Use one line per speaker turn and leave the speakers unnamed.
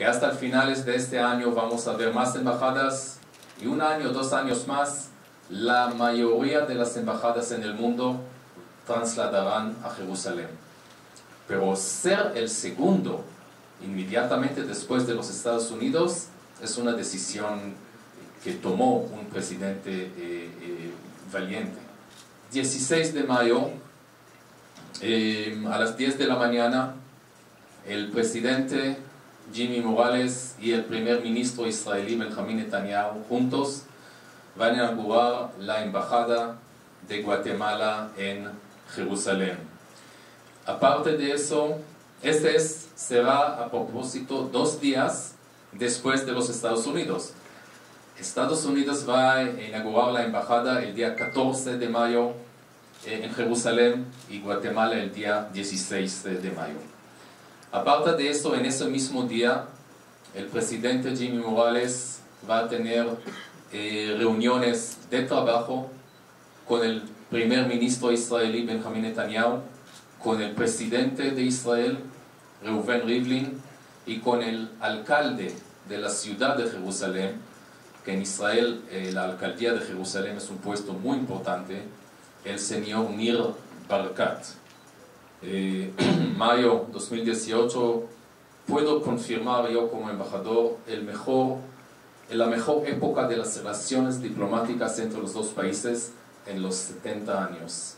que hasta el finales de este año vamos a ver más embajadas y un año, dos años más, la mayoría de las embajadas en el mundo trasladarán a Jerusalén. Pero ser el segundo inmediatamente después de los Estados Unidos es una decisión que tomó un presidente eh, eh, valiente. 16 de mayo, eh, a las 10 de la mañana, el presidente Jimmy Morales y el primer ministro israelí Benjamin Netanyahu juntos van a inaugurar la embajada de Guatemala en Jerusalén. Aparte de eso, este será a propósito dos días después de los Estados Unidos. Estados Unidos va a inaugurar la embajada el día 14 de mayo eh, en Jerusalén y Guatemala el día 16 de mayo. Aparte de eso, en ese mismo día, el presidente Jimmy Morales va a tener eh, reuniones de trabajo con el primer ministro israelí Benjamin Netanyahu, con el presidente de Israel, Reuven Rivlin, y con el alcalde de la ciudad de Jerusalén, que en Israel eh, la alcaldía de Jerusalén es un puesto muy importante, el señor Nir Barkat. Eh, mayo 2018 puedo confirmar yo como embajador el mejor, la mejor época de las relaciones diplomáticas entre los dos países en los 70 años.